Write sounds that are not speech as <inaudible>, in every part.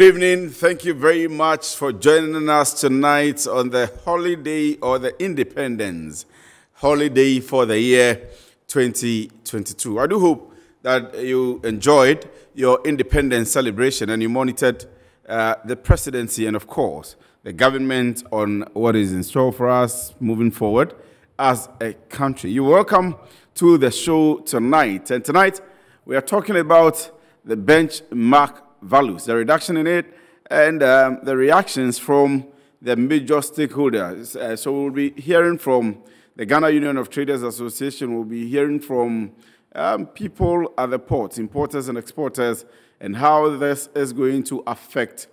Good evening. Thank you very much for joining us tonight on the holiday or the independence holiday for the year 2022. I do hope that you enjoyed your independence celebration and you monitored uh, the presidency and, of course, the government on what is in store for us moving forward as a country. You're welcome to the show tonight. And tonight, we are talking about the benchmark values, the reduction in it, and um, the reactions from the major stakeholders. Uh, so we'll be hearing from the Ghana Union of Traders Association, we'll be hearing from um, people at the ports, importers and exporters, and how this is going to affect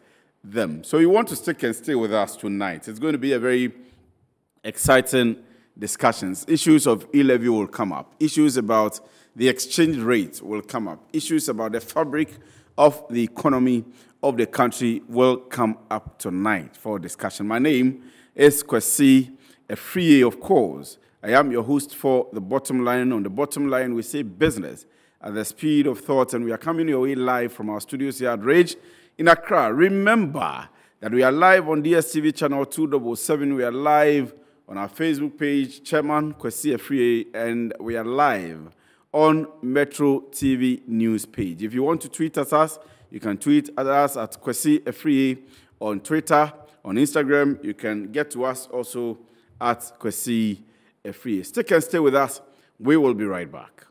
them. So you want to stick and stay with us tonight. It's going to be a very exciting discussions. Issues of e-levy will come up. Issues about the exchange rate will come up. Issues about the fabric of the economy of the country will come up tonight for discussion. My name is Kwesi Afriyie, of course. I am your host for The Bottom Line. On The Bottom Line, we say business at the speed of thought, and we are coming your way live from our studios here at Rage in Accra. Remember that we are live on DSTV channel 277. We are live on our Facebook page, Chairman Kwesi Afriyie, and we are live on Metro TV news page. If you want to tweet at us, you can tweet at us at Kwesi Afriyie on Twitter, on Instagram. You can get to us also at Kwesi Afriyie. Stick and stay with us. We will be right back.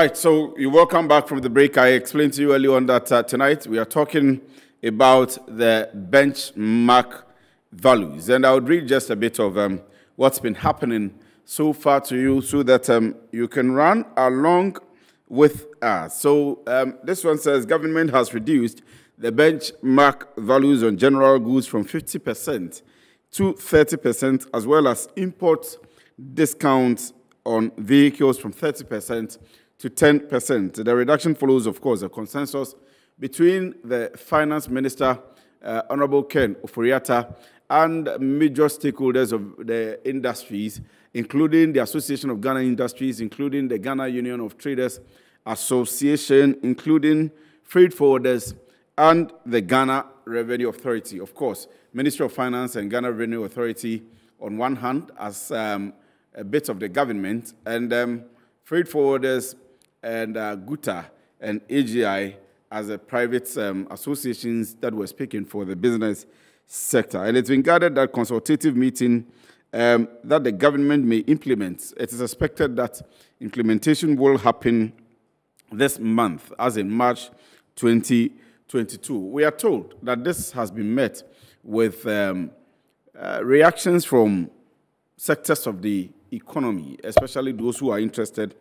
Right, so you welcome back from the break. I explained to you earlier on that uh, tonight we are talking about the benchmark values. And I would read just a bit of um, what's been happening so far to you so that um, you can run along with us. So um, this one says government has reduced the benchmark values on general goods from 50% to 30%, as well as import discounts on vehicles from 30% to 10%. The reduction follows, of course, a consensus between the Finance Minister, uh, Honorable Ken Ofori-Atta, and major stakeholders of the industries, including the Association of Ghana Industries, including the Ghana Union of Traders Association, including freight forwarders, and the Ghana Revenue Authority. Of course, Ministry of Finance and Ghana Revenue Authority on one hand as um, a bit of the government, and um, freight forwarders and uh, GUTA and AGI as a private um, associations that were speaking for the business sector. And it's been gathered that consultative meeting um, that the government may implement. It is expected that implementation will happen this month, as in March 2022. We are told that this has been met with um, uh, reactions from sectors of the economy, especially those who are interested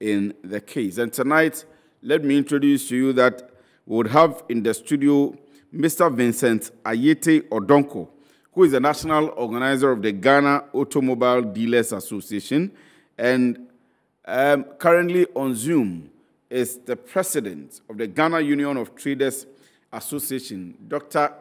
in the case. And tonight, let me introduce to you that we would have in the studio Mr. Vincent Aryetey Odonkor, who is the national organizer of the Ghana Automobile Dealers Association, and um, currently on Zoom is the president of the Ghana Union of Traders Association, Dr.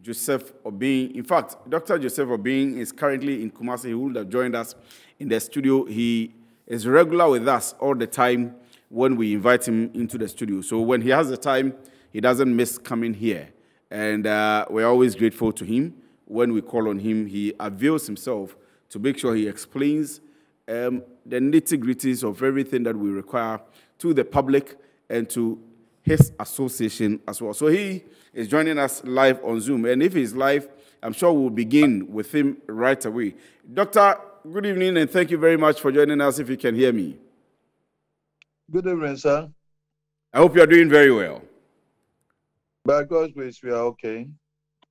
Joseph Obeng. In fact, Dr. Joseph Obeng is currently in Kumasi. He would have joined us in the studio. He is regular with us all the time when we invite him into the studio. So when he has the time, he doesn't miss coming here. And uh, we're always grateful to him. When we call on him, he avails himself to make sure he explains um, the nitty gritties of everything that we require to the public and to his association as well. So he is joining us live on Zoom. And if he's live, I'm sure we'll begin with him right away. Dr good evening and thank you very much for joining us if you can hear me. Good evening, sir. I hope you are doing very well. By God's grace, we are okay.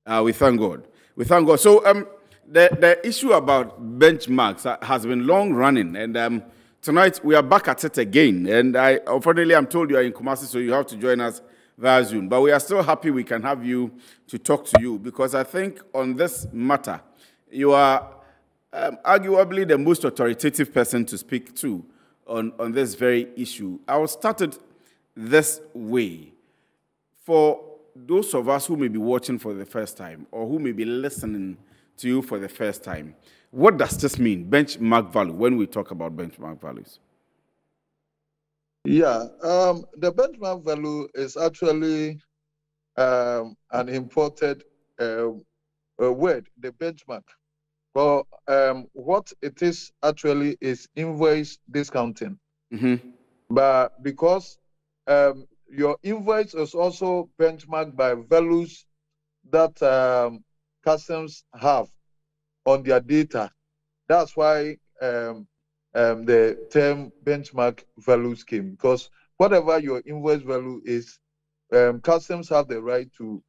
Uh, we thank God. We thank God. So, um, the, the issue about benchmarks has been long running, and um, tonight we are back at it again. And I, unfortunately, I'm told you are in Kumasi, so you have to join us via Zoom. But we are still happy we can have you to talk to you because I think on this matter, you are um, arguably the most authoritative person to speak to on, on this very issue. I will start it this way. For those of us who may be watching for the first time or who may be listening to you for the first time, what does this mean, benchmark value, when we talk about benchmark values? Yeah, um, the benchmark value is actually um, an imported uh, word, the benchmark. Well, um, what it is actually is invoice discounting. Mm-hmm. But because um, your invoice is also benchmarked by values that um, customs have on their data. That's why um, um, the term benchmark values came because whatever your invoice value is, um, customs have the right to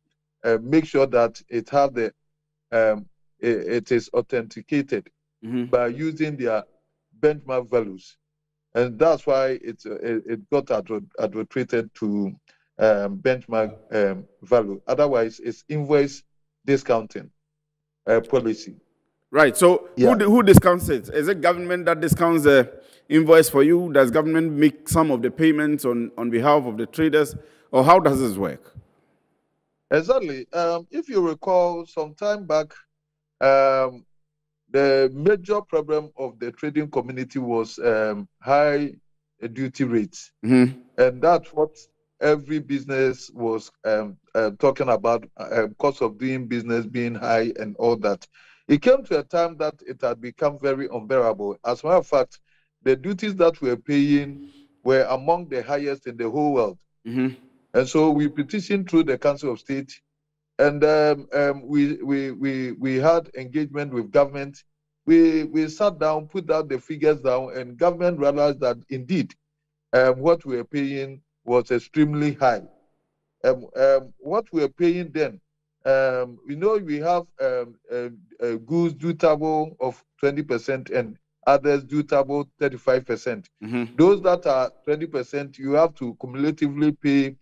uh, make sure that it have the um, it, is authenticated mm-hmm. by using their benchmark values, and that's why it it, it got advertised to um, benchmark um, value. Otherwise, it's invoice discounting uh, policy. Right. So yeah. who, who discounts it? Is it government that discounts the invoice for you? Does government make some of the payments on, on behalf of the traders? Or how does this work? Exactly. Um, if you recall, some time back, um, the major problem of the trading community was um, high duty rates. Mm-hmm. And that's what every business was um, uh, talking about, uh, cost of doing business being high and all that. It came to a time that it had become very unbearable. As a matter of fact, the duties that we were paying were among the highest in the whole world. Mm-hmm. And so we petitioned through the Council of State, and um, um, we, we, we, we had engagement with government. We, we sat down, put out the figures down, and government realized that indeed um, what we were paying was extremely high. Um, um, what we were paying then um, we know we have um, uh, uh, goods dutable of 20% and others dutable 35%. percent mm-hmm. Those that are 20%, you have to cumulatively pay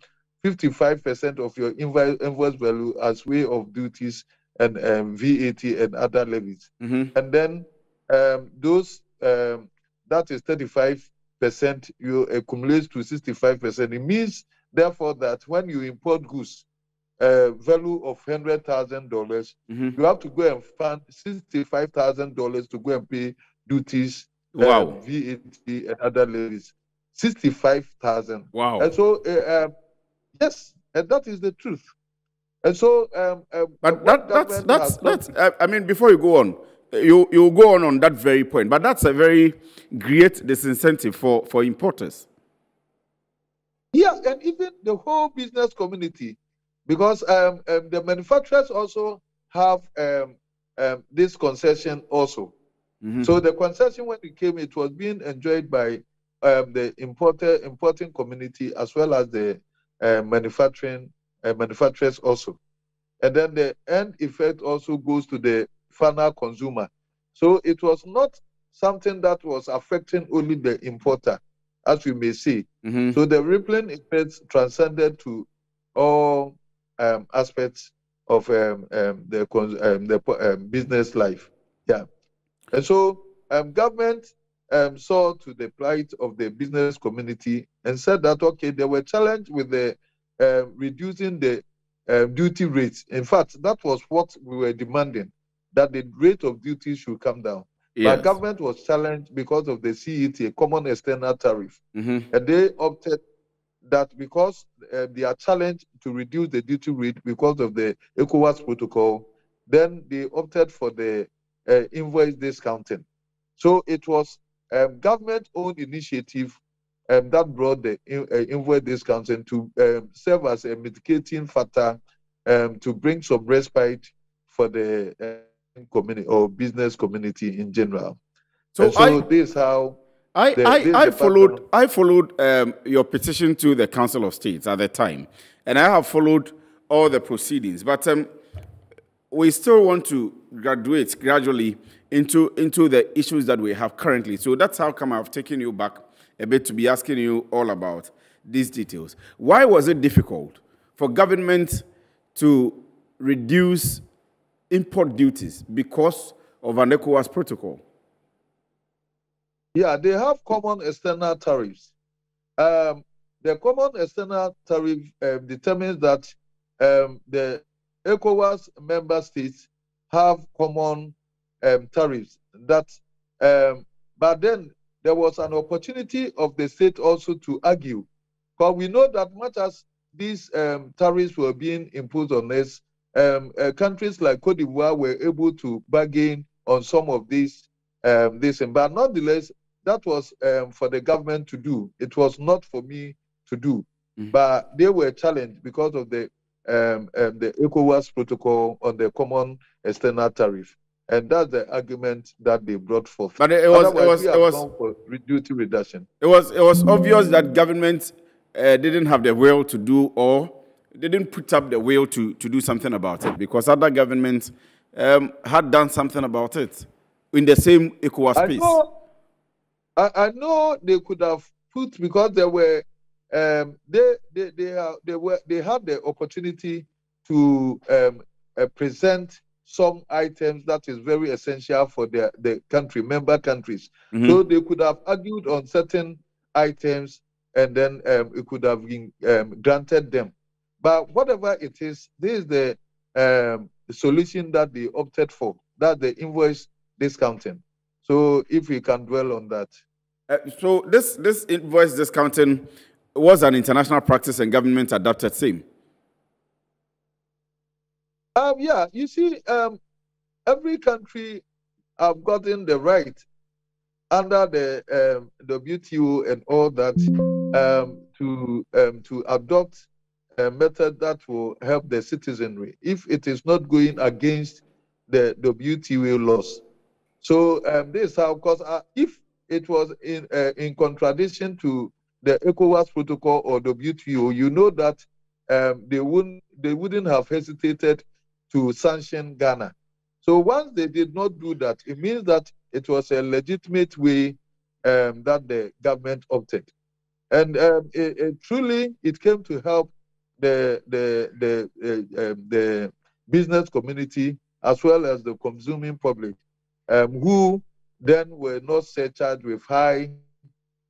55% of your invoice, value as way of duties and um, VAT and other levies. Mm-hmm. And then um, those, um, that is 35%, you accumulate to 65%. It means, therefore, that when you import goods, uh, value of hundred thousand dollars, mm-hmm. you have to go and fund sixty-five thousand dollars to go and pay duties, uh, wow, uh, VAT and other levies. Sixty-five thousand. Wow. And so, uh, um, yes, and that is the truth. And so, um, um but that, that's that's that's. Uh, I mean, before you go on, you you go on on that very point. But that's a very great disincentive for for importers. Yeah, and even the whole business community because um, um, the manufacturers also have um, um this concession also. Mm-hmm. So the concession when it came, it was being enjoyed by um, the importer importing community as well as the uh, manufacturing uh, manufacturers also, and then the end effect also goes to the final consumer. So it was not something that was affecting only the importer, as we may see. Mm-hmm. So the rippling effects transcended to all um, aspects of um, um, the, um, the um, business life. Yeah. And so um, saw to the plight of the business community and said that, okay, they were challenged with the reducing the duty rates. In fact, that was what we were demanding, that the rate of duty should come down. Yes. But government was challenged because of the CET, a common external tariff. Mm-hmm. And they opted that because uh, they are challenged to reduce the duty rate because of the ECOWAS protocol, then they opted for the uh, invoice discounting. So it was um, government-owned initiative um, that brought the in, uh, invoice discounting to um, serve as a mitigating factor um, to bring some respite for the uh, community or business community in general. So, so I, this is how I, the, I, I followed I followed um, your petition to the Council of States at the time, and I have followed all the proceedings. But um, we still want to graduate gradually into into the issues that we have currently. So that's how come I've taken you back a bit to be asking you all about these details. Why was it difficult for government to reduce import duties because of an ECOWAS protocol? Yeah, they have common external tariffs. Um, the common external tariff uh, determines that um, the ECOWAS member states have common um, tariffs. That, um, but then there was an opportunity of the state also to argue, because we know that much as these um, tariffs were being imposed on us, um, uh, countries like Cote d'Ivoire were able to bargain on some of these um, this, but nonetheless, that was um, for the government to do. It was not for me to do. Mm-hmm. But they were challenged because of the um, um, the ECOWAS protocol on the common external tariff. And that's the argument that they brought forth. But it was it was it was duty reduction. It was it was obvious that government uh, didn't have the will to do or they didn't put up the will to to do something about it because other governments um, had done something about it in the same ECOWAS I Know, I, I know they could have put because there were um, they they they, are, they were they had the opportunity to um, uh, present some items that is very essential for the the country member countries. Mm-hmm. So they could have argued on certain items and then um, it could have been um, granted them. But whatever it is, this is the, um, solution that they opted for. That the invoice discounting. So if we can dwell on that. Uh, so this this invoice discounting was an international practice and government adopted same. Um, yeah, you see, um, every country have gotten the right under the um, WTO and all that um, to um, to adopt a method that will help the citizenry if it is not going against the WTO laws. So um, this how, because uh, if it was in uh, in contradiction to the ECOWAS protocol or WTO, you know that um, they wouldn't they wouldn't have hesitated to sanction Ghana. So once they did not do that, it means that it was a legitimate way um, that the government opted, and um, it, it, truly it came to help the the the uh, um, the business community as well as the consuming public, um, who then were not surcharged with high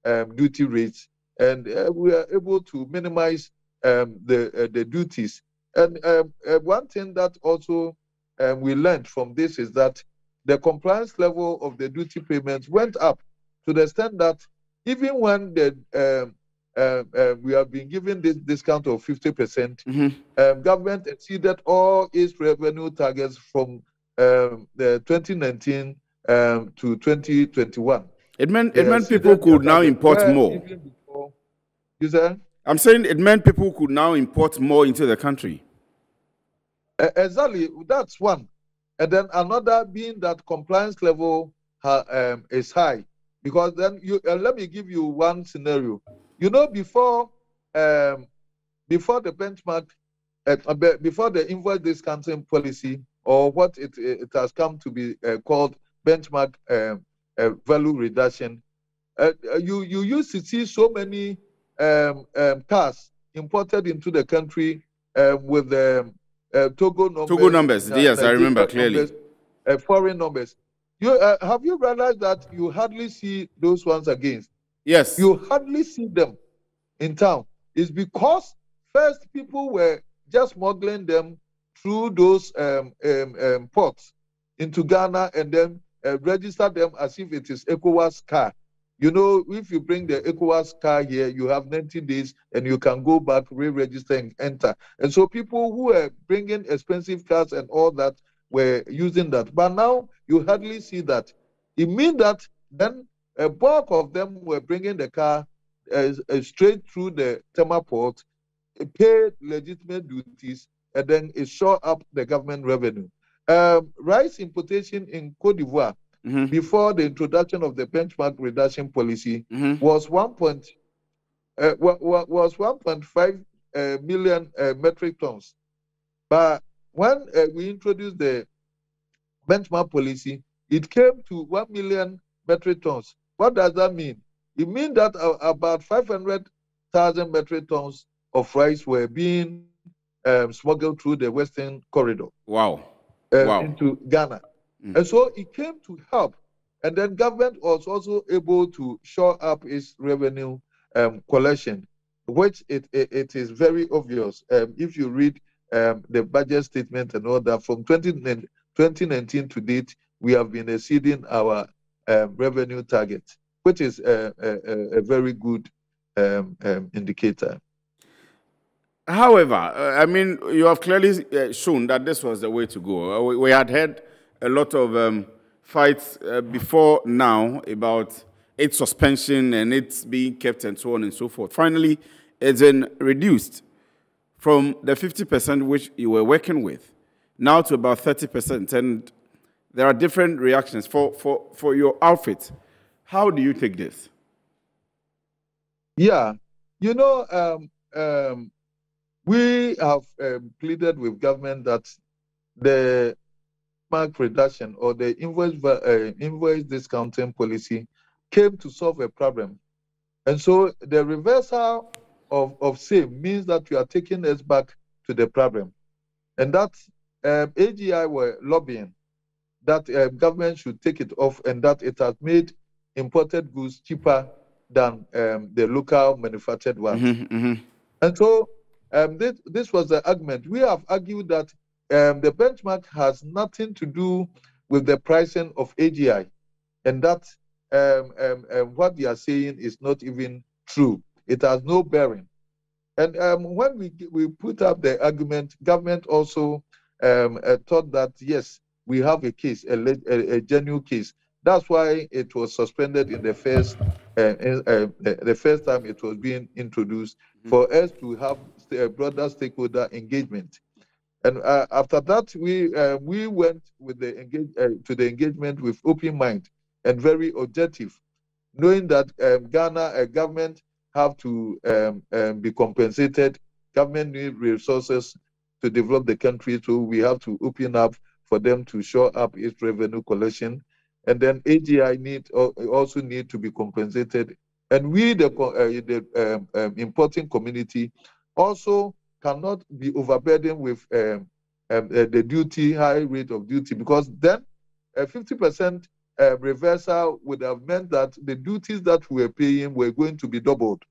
um, duty rates and uh, we are able to minimize um, the uh, the duties. And um, uh, one thing that also um, we learned from this is that the compliance level of the duty payments went up to the extent that even when the um, uh, uh, we have been given this discount of 50%, percent mm hmm um, government exceeded all its revenue targets from um, the 2019 um, to 2021. It meant, it meant people could now import more. You said? I'm saying it meant people could now import more into the country. Uh, exactly. That's one. And then another being that compliance level um, is high. Because then you uh, let me give you one scenario. You know, before um, before the benchmark, uh, before the invoice discounting policy, or what it, it has come to be uh, called benchmark um, uh, value reduction, uh, you you used to see so many um, um, cars imported into the country uh, with the uh, Togo numbers. Togo numbers, yes, I remember clearly. Numbers, uh, foreign numbers. You uh, have you realized that you hardly see those ones again? Yes. You hardly see them in town. It's because first people were just smuggling them through those um, um, um, ports into Ghana and then uh, register them as if it is ECOWAS car. You know, if you bring the ECOWAS car here, you have 90 days and you can go back, re-register and enter. And so people who were bringing expensive cars and all that were using that. But now you hardly see that. It means that then a bulk of them were bringing the car uh, uh, straight through the Tema port, paid legitimate duties, and then it shot up the government revenue. Um, rice importation in Cote d'Ivoire mm-hmm. before the introduction of the benchmark reduction policy mm-hmm. was one point uh, was 1.5 uh, million uh, metric tons. But when uh, we introduced the benchmark policy, it came to 1 million metric tons. What does that mean? It means that uh, about 500,000 metric tons of rice were being um, smuggled through the Western Corridor. Wow. Uh, wow. Into Ghana. Mm. And so it came to help. And then government was also able to shore up its revenue um, collection, which it, it, it is very obvious. Um, if you read um, the budget statement and all that, from 2019 to date, we have been exceeding our um, revenue target, which is a, a, a very good um, um, indicator. However, uh, I mean, you have clearly uh, shown that this was the way to go. Uh, we, we had had a lot of um, fights uh, before now about its suspension and its being kept and so on and so forth. Finally, it's been reduced from the 50% which you were working with now to about 30%. And there are different reactions. For, for, for your outfit, how do you take this? Yeah, you know, um, um, we have um, pleaded with government that the mark reduction or the invoice uh, invoice discounting policy came to solve a problem, and so the reversal of of same means that we are taking us back to the problem, and that um, AGI were lobbying that uh, government should take it off and that it has made imported goods cheaper than um, the local manufactured ones. Mm-hmm, mm-hmm. And so um, this, this was the argument. We have argued that um, the benchmark has nothing to do with the pricing of AGI, and that um, um, um, what they are saying is not even true. It has no bearing. And um, when we we put up the argument, government also um, uh, thought that yes, we have a case, a, a, a, genuine case. That's why it was suspended in the first uh, uh, the first time it was being introduced mm-hmm. for us to have a broader stakeholder engagement. And uh, after that, we uh, we went with the engage uh, to the engagement with open mind and very objective, knowing that um, Ghana a government have to um, um, be compensated. Government need resources to develop the country, so we have to open up for them to show up its revenue collection. And then AGI need also need to be compensated. And we, the, uh, the um, um, importing community, also cannot be overburdened with um, um, uh, the duty, high rate of duty, because then a 50% uh, reversal would have meant that the duties that we were paying were going to be doubled.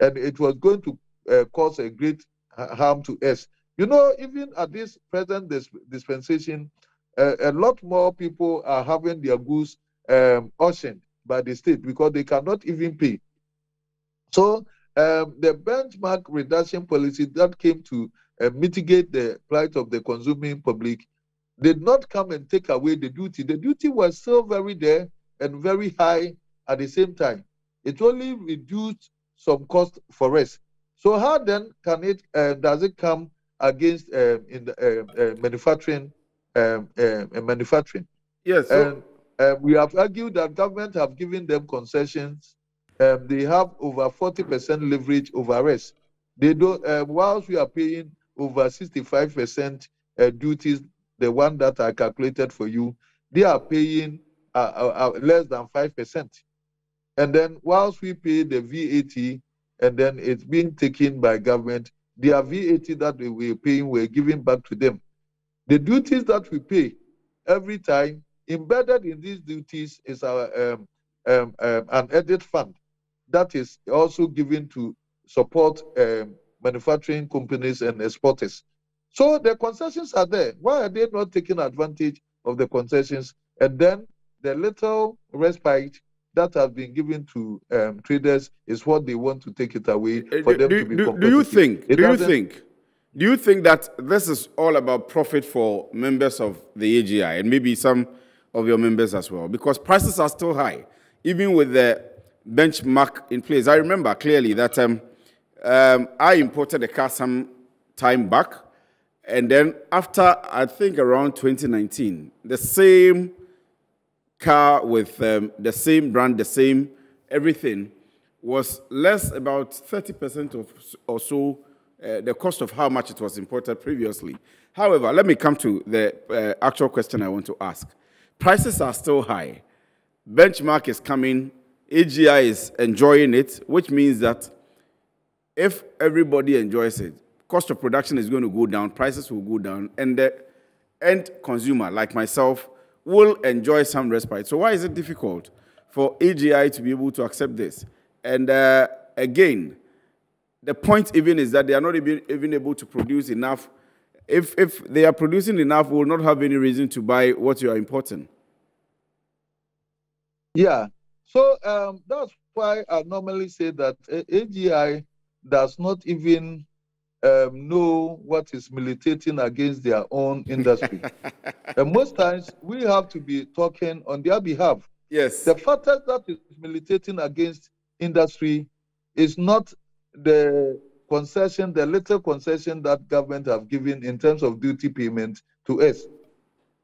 And it was going to uh, cause a great harm to us. You know, even at this present dispensation, uh, a lot more people are having their goods um, auctioned by the state because they cannot even pay. So um, the benchmark reduction policy that came to uh, mitigate the plight of the consuming public did not come and take away the duty. The duty was still very there and very high at the same time. It only reduced some cost for us. So how then can it uh, does it come against um, in the uh, uh, manufacturing um, uh, manufacturing. Yes. So... And we have argued that government have given them concessions. Um, they have over 40% leverage over us. They don't. Um, whilst we are paying over 65% uh, duties, the one that are calculated for you, they are paying uh, uh, uh less than five percent. And then whilst we pay the VAT, and then it's being taken by government, their VAT that we were paying, we're giving back to them. The duties that we pay every time, embedded in these duties is our um, um, um, an edit fund that is also given to support um, manufacturing companies and exporters. So the concessions are there. Why are they not taking advantage of the concessions? And then the little respite that has been given to um, traders is what they want to take it away uh, for them do, to be do, do you think? It do you think? Do you think that this is all about profit for members of the AGI and maybe some of your members as well? Because prices are still high, even with the benchmark in place. I remember clearly that um, um, I imported a car some time back, and then after I think around 2019, the same car with um, the same brand, the same everything, was less about 30% of, or so uh, the cost of how much it was imported previously. However, let me come to the uh, actual question I want to ask. Prices are still high. Benchmark is coming. AGI is enjoying it, which means that if everybody enjoys it, cost of production is going to go down, prices will go down, and the end consumer, like myself, will enjoy some respite. So why is it difficult for AGI to be able to accept this? And uh, again, the point even is that they are not even, even able to produce enough if, if they are producing enough, we will not have any reason to buy what you are importing. Yeah. So um, that's why I normally say that AGI does not even um, know what is militating against their own <laughs> industry. and most times we have to be talking on their behalf. Yes. The factor that is militating against industry is not the concession, the little concession that government have given in terms of duty payment to us.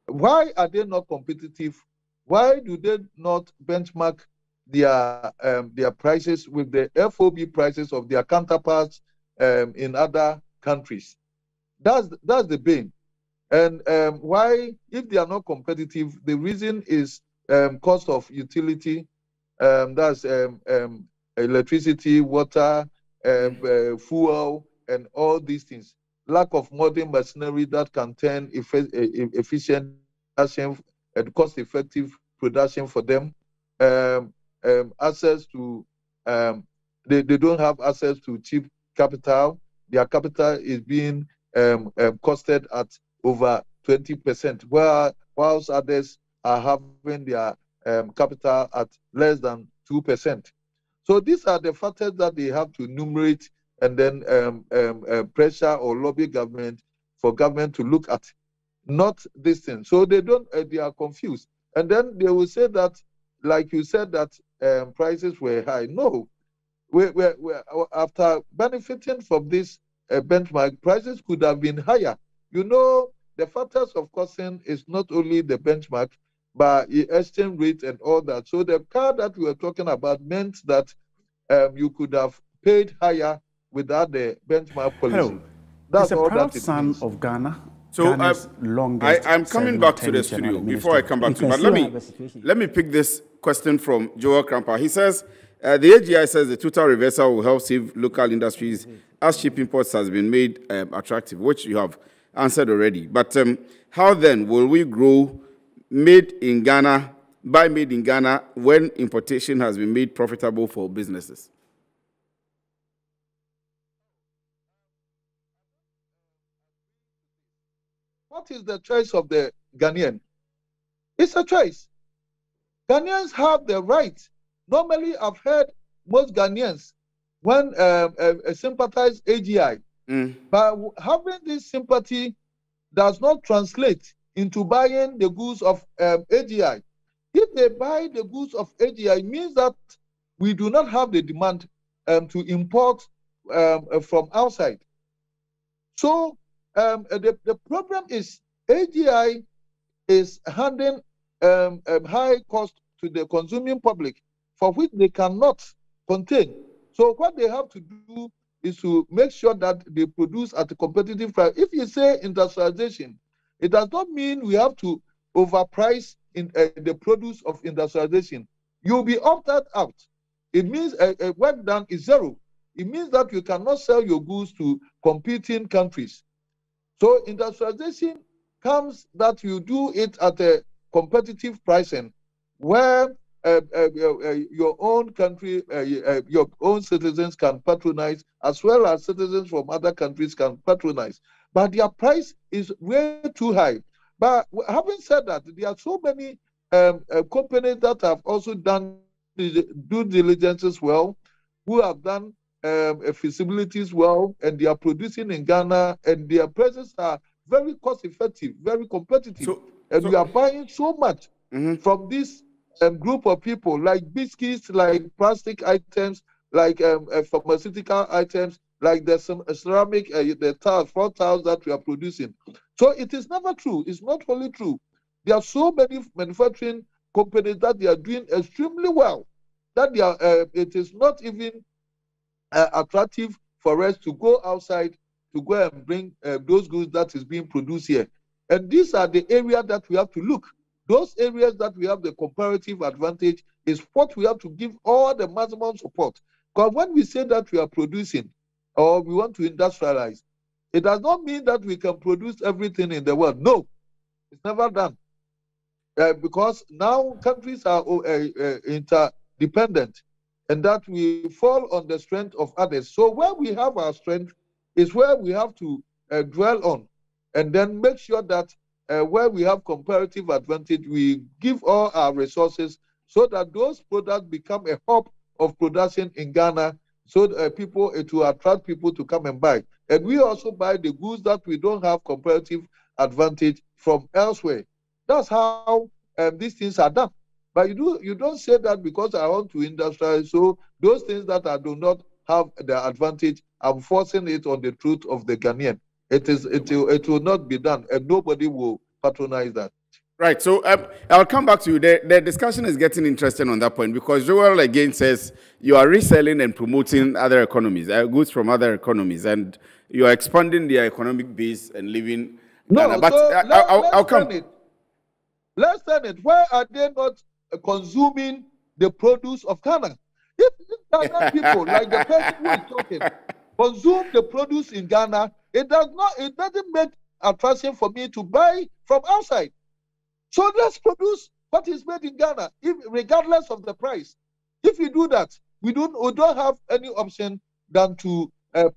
Why are they not competitive? Why do they not benchmark their um, their prices with the FOB prices of their counterparts um, in other countries. That's that's the bane. And um, why, if they are not competitive, the reason is um, cost of utility. Um, that's um, um, electricity, water, uh, fuel, and all these things. Lack of modern machinery that can turn efficient and cost-effective production for them. Access to they, they don't have access to cheap capital, their capital is being um, um, costed at over 20%, while, whilst others are having their um, capital at less than 2%. So these are the factors that they have to enumerate and then um, um, uh, pressure or lobby government for government to look at, not this thing. So they don't, uh, they are confused. And then they will say that, like you said, that um, prices were high. No, we, we, we, after benefiting from this uh, benchmark, prices could have been higher. You know, the factors of costing is not only the benchmark, but the exchange rate and all that. So the car that we were talking about meant that um, you could have paid higher without the benchmark policy. Hello. That's He's a proud son means. of Ghana. So I, am coming back to the studio before I come back to you. But let me let me pick this question from Joel Krampa. He says uh, the AGI says the total reversal will help save local industries as cheap imports has been made um, attractive, which you have answered already. But um, how then will we grow made in Ghana, by made in Ghana, when importation has been made profitable for businesses? What is the choice of the Ghanaian? It's a choice. Ghanaians have the right Normally, I've heard most Ghanaians when uh, uh, sympathize AGI, mm. but having this sympathy does not translate into buying the goods of um, AGI. If they buy the goods of AGI, means that we do not have the demand um, to import um, uh, from outside. So um, uh, the, the problem is AGI is handing um, um, high cost to the consuming public for which they cannot contain. So what they have to do is to make sure that they produce at a competitive price. If you say industrialization, it does not mean we have to overprice in uh, the produce of industrialization. You'll be opted out. It means uh, uh, work done is zero. It means that you cannot sell your goods to competing countries. So industrialization comes that you do it at a competitive pricing where uh, uh, uh, your own country, your own citizens can patronize, as well as citizens from other countries can patronize. But their price is way too high. But having said that, there are so many um, companies that have also done due diligences well, who have done um, feasibilities well, and they are producing in Ghana, and their prices are very cost effective, very competitive. So, and so, we are buying so much mm-hmm. from this um, group of people, like biscuits, like plastic items, like um, uh, pharmaceutical items, like the uh, ceramic, uh, the tiles, four tiles that we are producing. So it is never true. It's not only true. There are so many manufacturing companies that they are doing extremely well that they are. Uh, it is not even uh, attractive for us to go outside to go and bring uh, those goods that is being produced here. And these are the areas that we have to look. Those areas that we have the comparative advantage is what we have to give all the maximum support. Because when we say that we are producing or we want to industrialize, it does not mean that we can produce everything in the world. No, it's never done. Uh, because now countries are uh, uh, interdependent and that we fall on the strength of others. So where we have our strength is where we have to uh, dwell on. And then make sure that uh, where we have comparative advantage, we give all our resources so that those products become a hub of production in Ghana so uh, people will attract people to come and buy. And we also buy the goods that we don't have comparative advantage from elsewhere. That's how um, these things are done. But you do you don't say that because I want to industrialize. So those things that I do not have the advantage, I'm forcing it on the truth of the Ghanaian. It is it will, it will not be done, and nobody will patronize that. Right. So um, I'll come back to you. The, the discussion is getting interesting on that point because Joel again says you are reselling and promoting other economies, uh, goods from other economies, and you are expanding their economic base and living. No, Ghana. but so uh, let, I'll, I'll come. It. Let's turn it. Why are they not consuming the produce of Ghana? If, if Ghana people, like the person who is talking, <laughs> consume the produce in Ghana, it does not. It doesn't make attraction for me to buy from outside. So let's produce what is made in Ghana, if, regardless of the price. If we do that, we don't we don't have any option than to uh,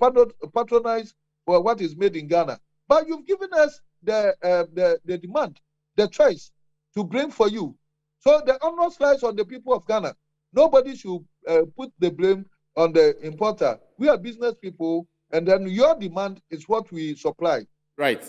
patronize well, what is made in Ghana. But you've given us the, uh, the the demand, the choice to bring for you. So the honor lies on the people of Ghana. Nobody should uh, put the blame on the importer. We are business people, and then your demand is what we supply. Right.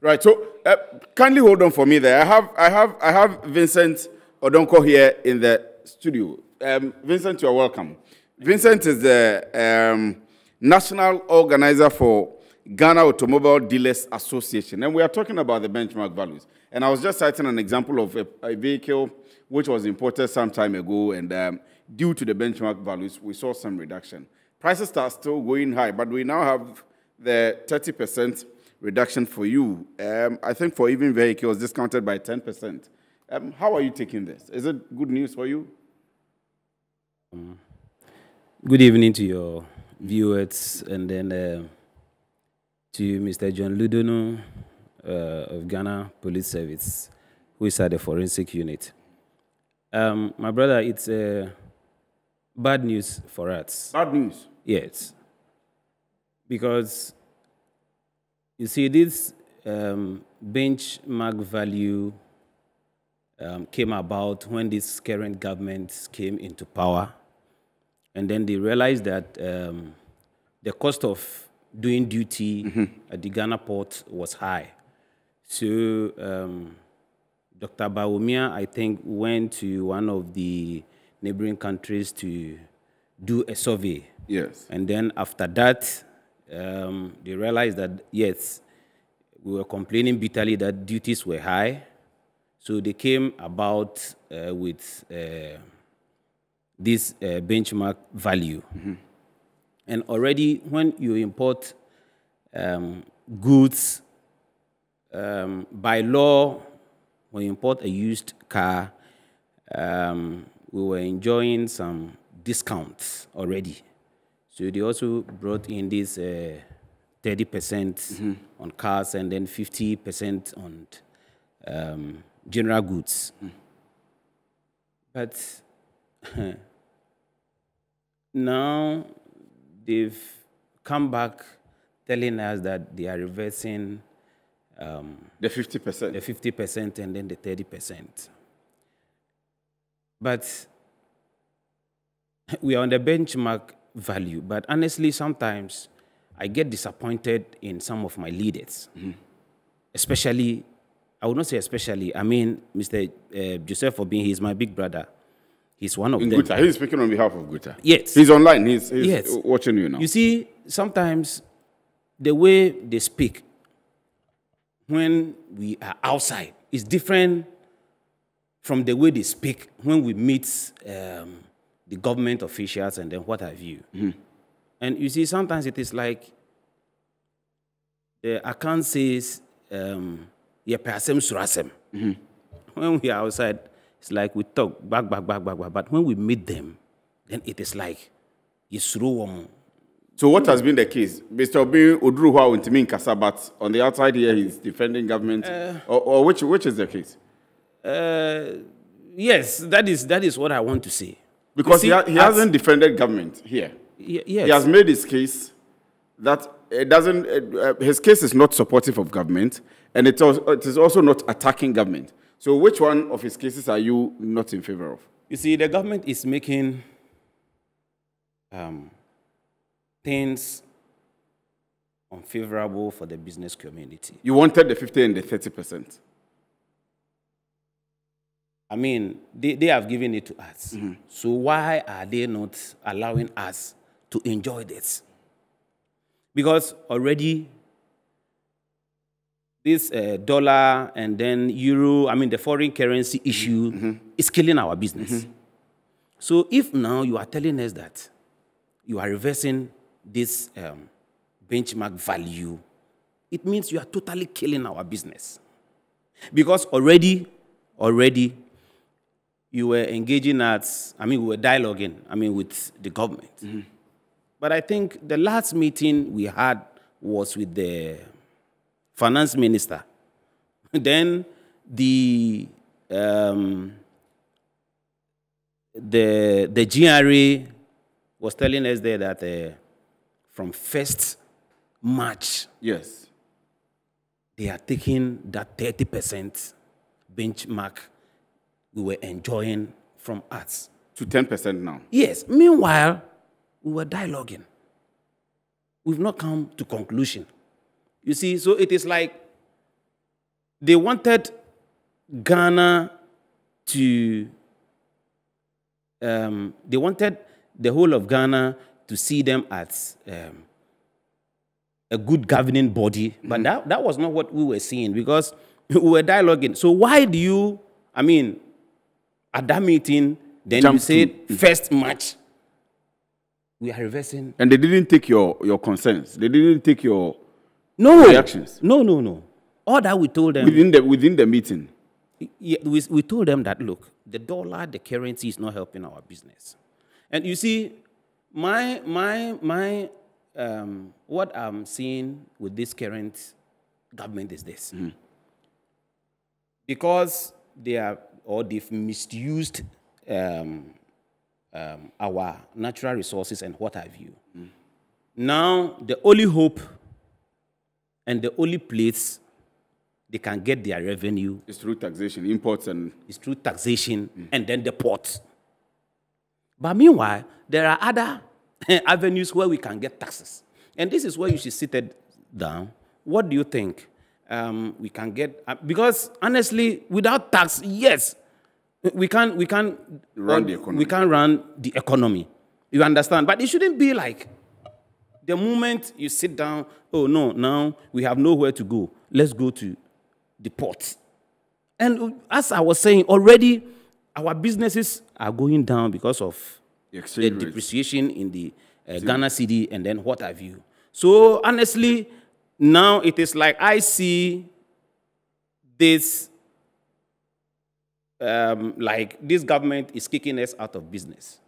Right. So uh, kindly hold on for me there. I have I have I have Vincent Odonkor here in the studio. Um, Vincent, you are welcome. Vincent is the um, national organizer for Ghana Automobile Dealers Association, and we are talking about the benchmark values. And I was just citing an example of a, a vehicle which was imported some time ago, and um, due to the benchmark values, we saw some reduction. Prices are still going high, but we now have the 30 percent reduction for you. Um, I think for even vehicles discounted by 10%. Um, how are you taking this? Is it good news for you? Um, good evening to your viewers and then uh, to Mr. John Ludono uh, of Ghana Police Service, who is at the forensic unit. Um, my brother, it's uh, bad news for us. Bad news? Yes. Because you see, this um, benchmark value um, came about when this current government came into power. And then they realized that um, the cost of doing duty mm -hmm. at the Ghana port was high. So um, Dr. Bawumia, I think, went to one of the neighboring countries to do a survey. Yes. And then after that, um, they realized that, yes, we were complaining bitterly that duties were high. So they came about uh, with uh, this uh, benchmark value. Mm -hmm. And already, when you import um, goods, um, by law, when you import a used car, um, we were enjoying some discounts already. So they also brought in this 30% uh, percent mm -hmm. on cars and then 50% on um, general goods. Mm. But <laughs> now they've come back telling us that they are reversing um, the 50%. The 50% and then the 30%. But <laughs> we are on the benchmark value. But honestly, sometimes I get disappointed in some of my leaders, mm-hmm. especially. I would not say especially. I mean, Mr. Uh, Joseph Obeng he's my big brother. He's one of in them. Guta. He's speaking on behalf of Guta. Yes. He's online. He's, he's yes. watching you now. You see, sometimes the way they speak when we are outside is different from the way they speak when we meet um, the government officials and then what have you. Mm-hmm. And you see, sometimes it is like the account says, um. Mm-hmm. When we are outside, it's like we talk back, back, back, back, back. But when we meet them, then it is like Yisruwam. So what has been the case? Mr. Obi Odruwa Untimin Kasa, but on the outside here he's defending government. Uh, or, or, which which is the case? Uh, yes, that is that is what I want to say. Because see, he, ha he hasn't defended government here. yes. He has made his case that it doesn't, uh, his case is not supportive of government, and it, also, it is also not attacking government. So which one of his cases are you not in favor of? You see, the government is making um, things unfavorable for the business community. You wanted the 50 and the 30 percent. I mean, they, they have given it to us. Mm -hmm. So why are they not allowing us to enjoy this? Because already this uh, dollar and then euro, I mean, the foreign currency issue mm -hmm. is killing our business. Mm -hmm. So if now you are telling us that you are reversing this um, benchmark value, it means you are totally killing our business. Because already, already, you were engaging at, I mean, we were dialoguing, I mean, with the government. Mm -hmm. But I think the last meeting we had was with the finance minister. <laughs> then the, um, the, the GRA was telling us there that uh, from 1st March, yes, they are taking that 30% benchmark we were enjoying from us. To 10% now? Yes. Meanwhile, we were dialoguing. We've not come to conclusion. You see, so it is like they wanted Ghana to, um, they wanted the whole of Ghana to see them as um, a good governing body, but mm -hmm. that, that was not what we were seeing because <laughs> we were dialoguing. So why do you, I mean, at that meeting, then Jump you said to, first match. We are reversing. And they didn't take your, your concerns. They didn't take your no reactions. No, no, no. All that we told them within the within the meeting. Yeah, we, we told them that look, the dollar, the currency is not helping our business. And you see, my my my um, what I'm seeing with this current government is this. Mm. Because they are or they've misused um, um, our natural resources and what have you. Mm. Now, the only hope and the only place they can get their revenue is through taxation, imports and is through taxation mm. and then the ports. But meanwhile, there are other <laughs> avenues where we can get taxes. And this is where you should sit it down. What do you think? Um, we can get uh, because honestly, without tax, yes, we can't we can't run the economy. We can't run the economy. You understand? But it shouldn't be like the moment you sit down, oh no, now we have nowhere to go. Let's go to the port. And as I was saying, already our businesses are going down because of the, the depreciation in the uh, Ghana cedi and then what have you. So honestly, now it is like I see this um, like this government is kicking us out of business.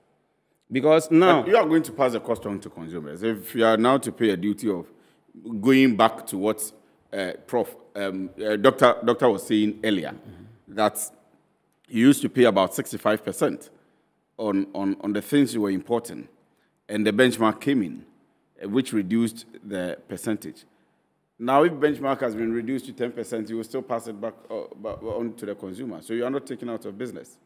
Because now. But you are going to pass the cost on to consumers. If you are now to pay a duty of going back to what uh, Prof. Um, uh, doctor, doctor was saying earlier, mm -hmm. that you used to pay about 65% on, on, on the things you were importing, and the benchmark came in, uh, which reduced the percentage. Now, if benchmark has been reduced to 10%, you will still pass it back, uh, on to the consumer. So you are not taken out of business.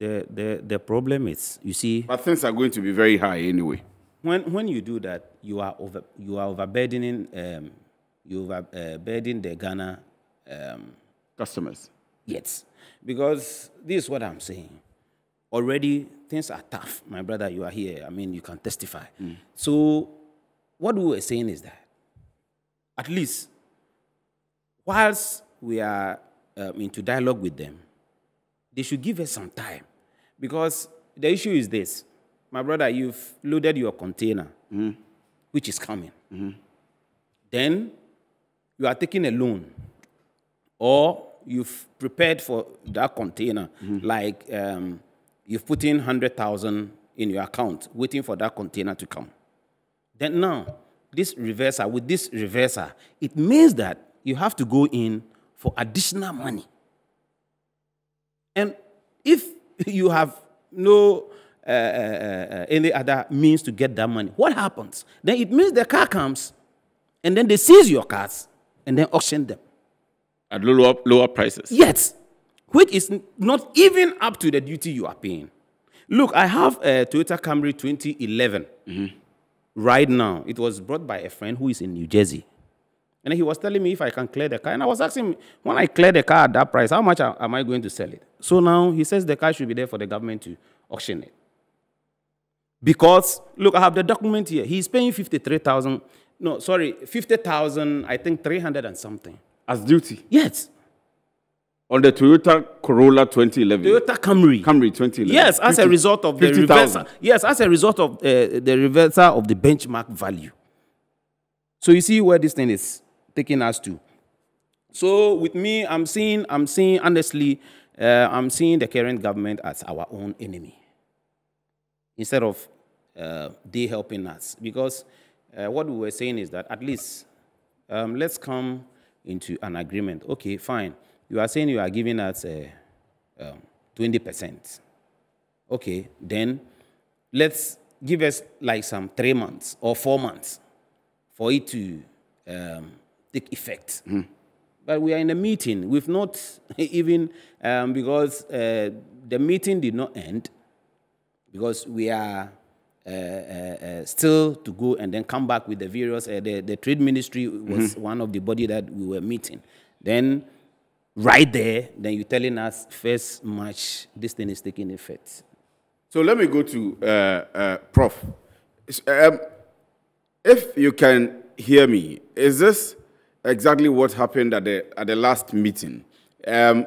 The, the, the problem is, you see... But things are going to be very high anyway. When, when you do that, you are, over, you are overburdening, um, you overburden the Ghana... Um, Customers. Yes. Because this is what I'm saying. Already, things are tough. My brother, you are here. I mean, you can testify. Mm. So what we were saying is that at least whilst we are um, into dialogue with them, they should give us some time. Because the issue is this my brother, you've loaded your container, mm. which is coming. Mm. Then you are taking a loan, or you've prepared for that container, mm. like um, you've put in 100,000 in your account, waiting for that container to come. Then now, this reverser, with this reverser, it means that you have to go in for additional money. And if <laughs> you have no uh, uh, uh, any other means to get that money, what happens? Then it means the car comes, and then they seize your cars and then auction them at lower lower prices. Yes, which is not even up to the duty you are paying. Look, I have a Toyota Camry 2011 mm-hmm. Right now. It was brought by a friend who is in New Jersey. And he was telling me if I can clear the car. And I was asking him, when I clear the car at that price, how much am I going to sell it? So now he says the car should be there for the government to auction it. Because, look, I have the document here. He's paying 53,000, no, sorry, 50,000, I think 300 and something. As duty? Yes. On the Toyota Corolla 2011. Toyota Camry. Camry 2011. Yes, as 50, a result of 50, the reversal. Yes, as a result of uh, the reversal of the benchmark value. So you see where this thing is taking us to. So with me, I'm seeing, I'm seeing honestly, uh, I'm seeing the current government as our own enemy instead of uh, they helping us. Because uh, what we were saying is that at least um, let's come into an agreement. Okay, fine. You are saying you are giving us um, 20%. Okay, then let's give us like some three months or four months for it to um, take effect. Mm. But we are in a meeting. We've not <laughs> even, um, because uh, the meeting did not end, because we are uh, uh, uh, still to go and then come back with the various, uh, the, the trade ministry was mm-hmm. one of the body that we were meeting. Then right there, then you're telling us first March, this thing is taking effect. So let me go to uh, uh, Prof. Um, if you can hear me, is this exactly what happened at the, at the last meeting? Um,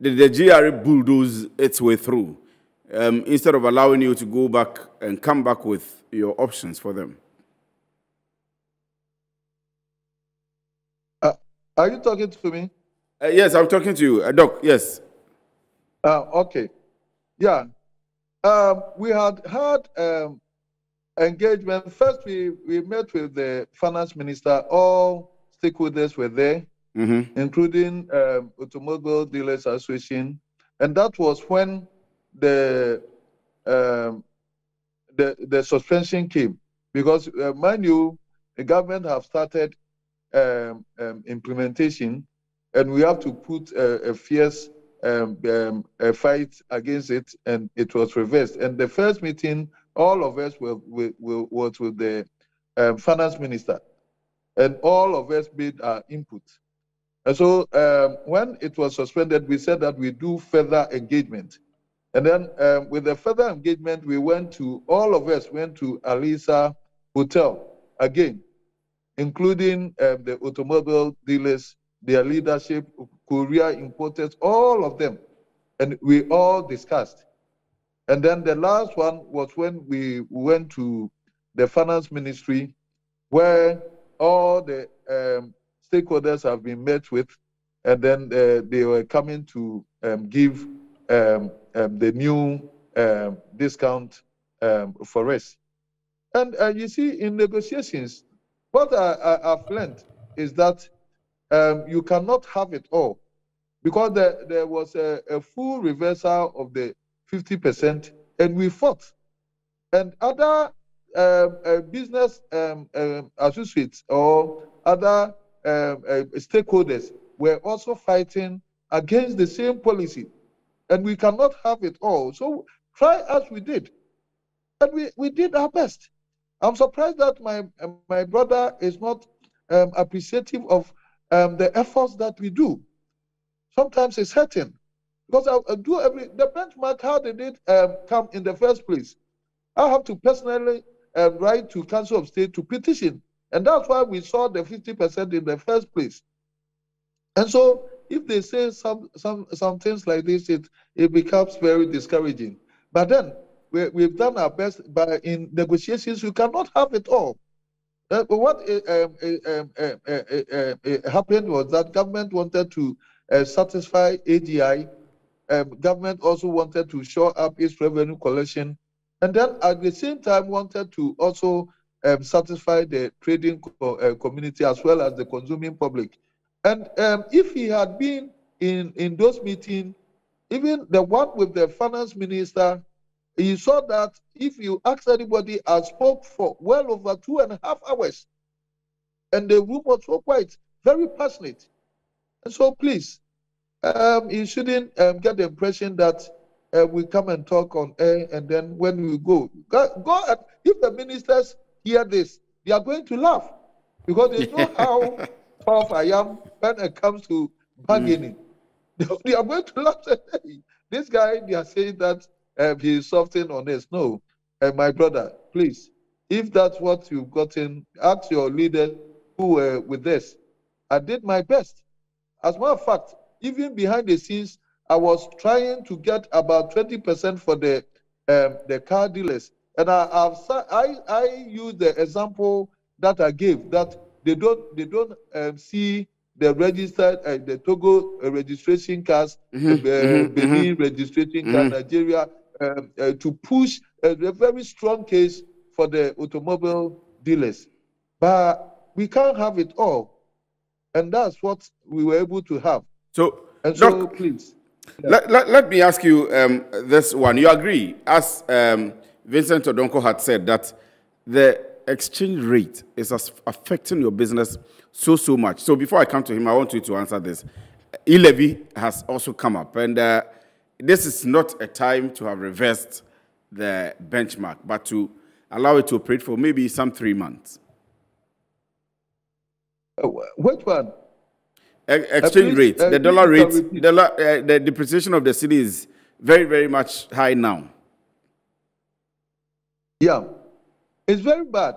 did the GRA bulldoze its way through um, instead of allowing you to go back and come back with your options for them? Uh, are you talking to me? Uh, yes, I'm talking to you. Uh, Doc, yes. Uh, okay. Yeah. Um, we had had um, engagement. First, we, we met with the finance minister. All stakeholders were there, mm-hmm. including um, Automobile Dealers Association. And that was when the um, the, the suspension came. Because, uh, mind you, the government have started um, um, implementation and we have to put a, a fierce um, um, a fight against it, and it was reversed. And the first meeting, all of us were, were, were was with the um, finance minister, and all of us made our input. And so um, when it was suspended, we said that we do further engagement. And then um, with the further engagement, we went to, all of us went to Alisa Hotel again, including um, the automobile dealers their leadership, Korea importers, all of them. And we all discussed. And then the last one was when we went to the finance ministry, where all the um, stakeholders have been met with, and then uh, they were coming to um, give um, um the new um, discount um, for us. And uh, you see, in negotiations, what I, I, have learned is that um, you cannot have it all because there, there was a, a full reversal of the 50% and we fought. And other um, uh, business um, uh, associates or other um, uh, stakeholders were also fighting against the same policy. And we cannot have it all. So try as we did. And we, we did our best. I'm surprised that my, my brother is not um, appreciative of um, the efforts that we do. Sometimes it's hurting because I, I do every the benchmark. How they did it um, come in the first place? I have to personally um, write to Council of State to petition, and that's why we saw the 50% in the first place. And so, if they say some some some things like this, it it becomes very discouraging. But then we, we've done our best. But in negotiations, you cannot have it all. Uh, what uh, um, uh, happened was that government wanted to satisfy ADI. Um, government also wanted to shore up its revenue collection, and then at the same time wanted to also um, satisfy the trading co uh, community as well as the consuming public. And um, if he had been in, in those meetings, even the one with the finance minister he saw that if you ask anybody, I spoke for well over two and a half hours. And the room was so quiet, very passionate. And so please, um, you shouldn't um, get the impression that uh, we come and talk on air and then when we go, go, go and, if the ministers hear this, they are going to laugh because they know <laughs> how tough I am when it comes to bargaining. Mm. <laughs> They are going to laugh. Hey, this guy, they are saying that um, he is softening on this. No, uh, my brother, please, if that's what you've gotten, ask your leader who were with this. I did my best. As a matter of fact, even behind the scenes, I was trying to get about 20% for the um, the car dealers. And I, I've, I, I use the example that I gave that they don't they don't um, see the registered uh, the Togo uh, registration cars, mm-hmm, uh, mm-hmm, Benin mm-hmm. registration mm-hmm. car, Nigeria um, uh, to push a, a, very strong case for the automobile dealers. But we can't have it all, and that's what we were able to have. So, and so Doc, please. Yeah. Let, let, let, me ask you um, this one. You agree, as um, Vincent Odonkor had said, that the exchange rate is affecting your business so, so much. So before I come to him, I want you to answer this. E-levy has also come up, and uh, this is not a time to have reversed the benchmark, but to allow it to operate for maybe some three months. Uh, which one? exchange rate, the dollar rate, dollar, uh, the depreciation of the cedi is very, very much high now. Yeah, it's very bad.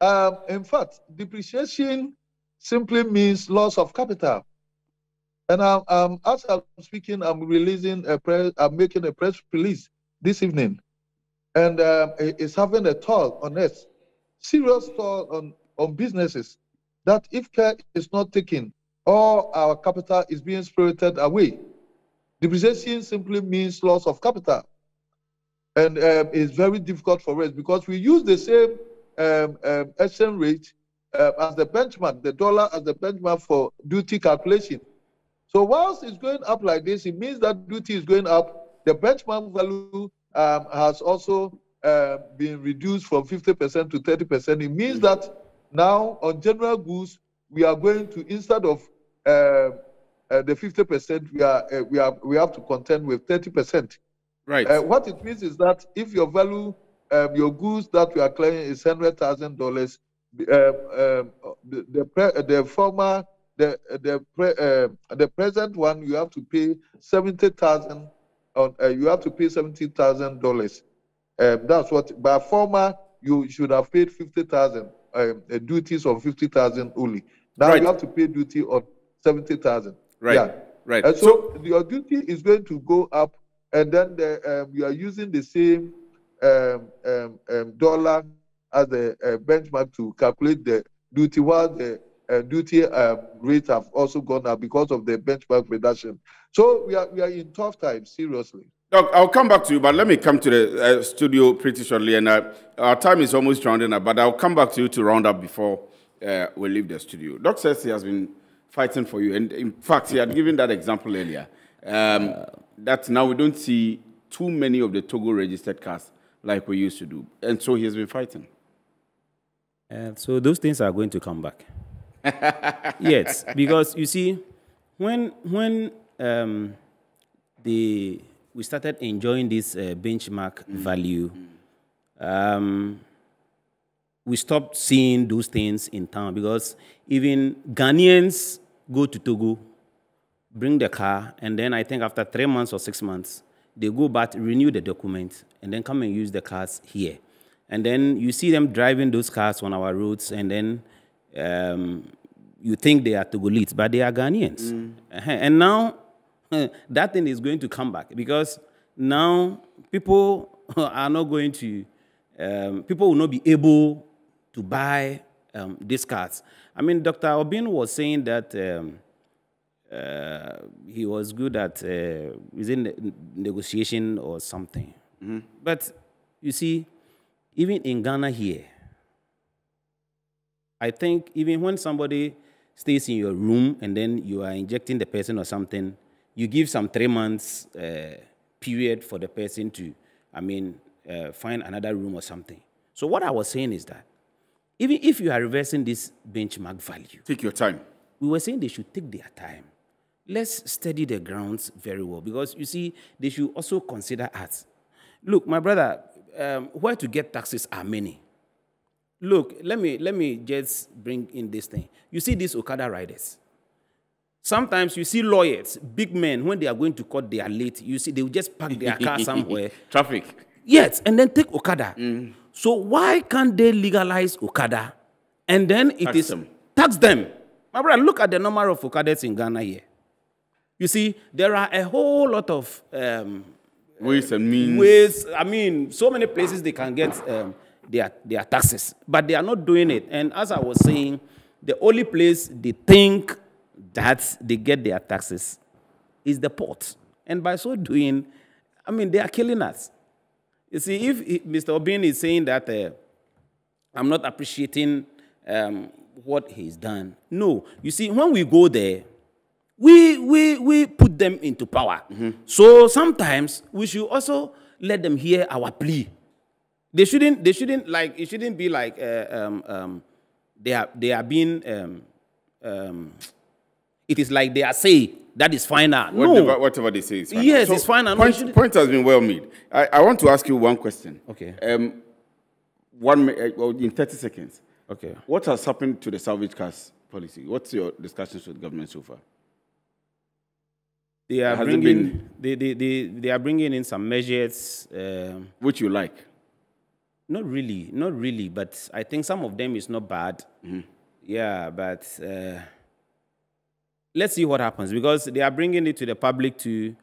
Um, in fact, depreciation simply means loss of capital. And um, um, as I'm speaking, I'm releasing a press, I'm making a press release this evening, and um, it's having a toll on us, serious toll on on businesses. That if care is not taken, all our capital is being spirited away. Depreciation simply means loss of capital, and um, it's very difficult for us because we use the same um, exchange rate uh, as the benchmark, the dollar as the benchmark for duty calculation. So whilst it's going up like this, it means that duty is going up. The benchmark value um, has also uh, been reduced from 50% to 30%. It means that now on general goods, we are going to instead of uh, uh, the 50%, we are uh, we are we have to contend with 30%. Right. Uh, what it means is that if your value, um, your goods that we are claiming is hundred thousand dollars, um, the the, the former the the pre, uh, the present one you have to pay seventy thousand on uh, you have to pay seventy thousand dollars. Um, that's what by former you should have paid fifty thousand um, uh, duties of fifty thousand only. Now right. you have to pay duty on seventy thousand. Right. Yeah. Right. And so, so, your duty is going to go up, and then the, um, you are using the same um, um, um dollar as a, a benchmark to calculate the duty, while the uh, duty um, rates have also gone up because of the benchmark reduction. So we are we are in tough times, seriously. Doc, I'll come back to you, but let me come to the uh, studio pretty shortly, and uh, our time is almost rounding up. But I'll come back to you to round up before uh, we leave the studio. Doc says he has been fighting for you, and in fact, he had given that example earlier. Um, that now we don't see too many of the Togo registered cars like we used to do, and so he has been fighting. Uh, so those things are going to come back. <laughs> yes, because you see, when when um, the we started enjoying this uh, benchmark mm. value, um, we stopped seeing those things in town because even Ghanaians go to Togo, bring the car, and then I think after three months or six months, they go back, renew the document, and then come and use the cars here. And then you see them driving those cars on our roads, and then um, you think they are Togolese, but they are Ghanaians. Mm. And now <laughs> that thing is going to come back because now people <laughs> are not going to, um, people will not be able to buy um, these cars. I mean, Dr. Obeng was saying that um, uh, he was good at uh, within negotiation or something. Mm -hmm. But you see, even in Ghana here, I think even when somebody stays in your room and then you are injecting the person or something, you give some three months uh, period for the person to I mean, uh, find another room or something. So what I was saying is that even if you are reversing this benchmark value, take your time. We were saying they should take their time. Let's study the grounds very well because you see, they should also consider us. Look, my brother, um, where to get taxes are many. Look, let me let me just bring in this thing. You see these Okada riders. Sometimes you see lawyers, big men, when they are going to court, they are late. You see, they will just park their car <laughs> somewhere. Traffic. Yes, and then take Okada. Mm. So why can't they legalize Okada? And then it tax is them. tax them. My brother, look at the number of Okadas in Ghana here. You see, there are a whole lot of um, ways and means. Ways, I mean, so many places they can get um, their, their taxes, but they are not doing it. And as I was saying, the only place they think that they get their taxes is the port. And by so doing, I mean, they are killing us. You see, if Mr. Obeng is saying that uh, I'm not appreciating um, what he's done, no. You see, when we go there, we, we, we put them into power. Mm -hmm. So sometimes we should also let them hear our plea. They shouldn't, they shouldn't like, it shouldn't be like uh, um, um, they, are, they are being, um, um, it is like they are saying that is final. Whatever, no. whatever they say is final. Yes, so it's final. Point, no, point has been well made. I, I want to ask you one question. Okay. Um, one uh, in 30 seconds. Okay. What has happened to the salvage cars policy? What's your discussions with government so far? They are bringing been... they, they, they, they are bringing in some measures um, which you like. Not really, not really, but I think some of them is not bad. Mm. Yeah, but. Uh, let's see what happens because they are bringing it to the public to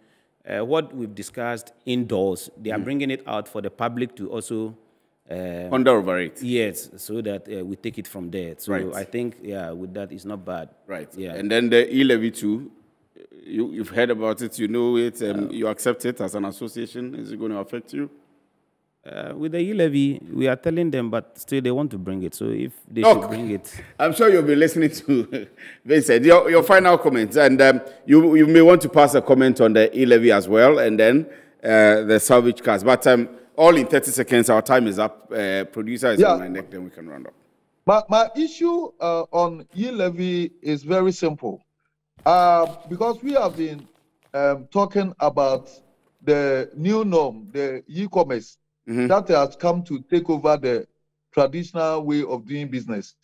uh, what we've discussed indoors. They are mm. bringing it out for the public to also uh, ponder over it. Yes, so that uh, we take it from there. So right. I think, yeah, with that, it's not bad. Right. Yeah. And then the e-levy too. You, have heard about it. You know it. Um, you accept it as an association. Is it going to affect you? Uh, with the e-levy, we are telling them, but still they want to bring it. So if they should bring it, I'm sure you'll be listening to <laughs> Vincent. Your, your final comments, and um, you you may want to pass a comment on the e-levy as well, and then uh, the salvage cars. But um, all in 30 seconds, our time is up. Uh, producer is yeah. on my neck, then we can round up. My my issue uh, on e-levy is very simple, uh, because we have been um, talking about the new norm, the e-commerce mm-hmm. that has come to take over the traditional way of doing business.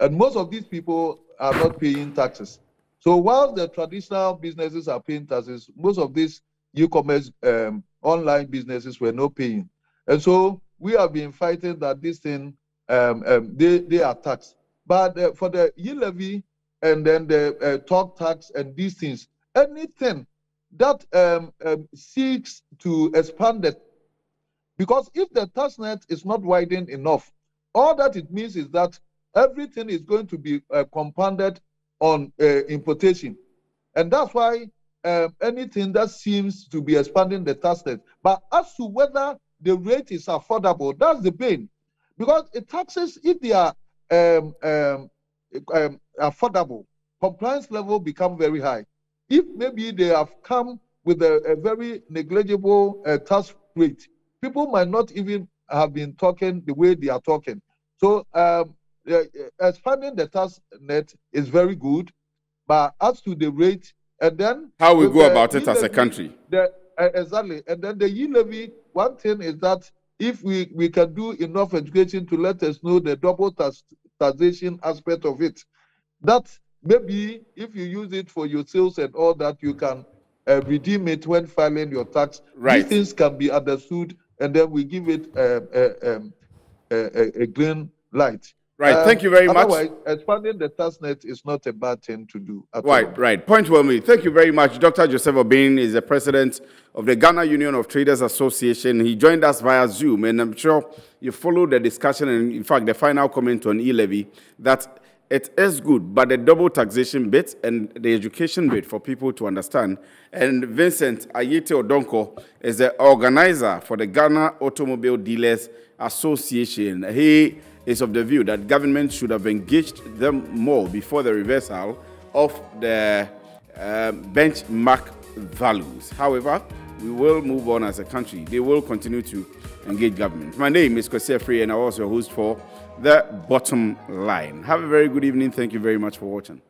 And most of these people are not paying taxes. So while the traditional businesses are paying taxes, most of these e-commerce um, online businesses were not paying. And so we have been fighting that this thing, um, um, they, they are taxed. But uh, for the e-levy and then the uh, talk tax and these things, anything that um, um, seeks to expand the because if the tax net is not widened enough, all that it means is that everything is going to be uh, compounded on uh, importation. And that's why um, anything that seems to be expanding the tax net. But as to whether the rate is affordable, that's the pain. Because taxes, if they are um, um, um, affordable, compliance level become very high. If maybe they have come with a, a very negligible uh, tax rate, people might not even have been talking the way they are talking. So um, expanding the tax net is very good, but as to the rate, and then how we go about it as a country. The, uh, exactly, and then the e levy. One thing is that if we we can do enough education to let us know the double tax, taxation aspect of it, that maybe if you use it for your sales and all that, you can uh, redeem it when filing your tax. Right. These things can be understood and then we give it a, a, um, a, a green light. Right. Um, Thank you very much. Expanding the tax net is not a bad thing to do. right. All. Right. Point well made. Thank you very much. Dr. Joseph Obeng is the president of the Ghana Union of Traders Association. He joined us via Zoom, and I'm sure you followed the discussion and, in fact, the final comment on e-levy that it is good, but the double taxation bit and the education bit for people to understand. And Vincent Aryetey Odonkor is the organizer for the Ghana Automobile Dealers Association. He is of the view that government should have engaged them more before the reversal of the uh, benchmark values. However, we will move on as a country. They will continue to engage government. My name is Kwesi Free, and I was your host for The Bottom Line. Have a very good evening. Thank you very much for watching.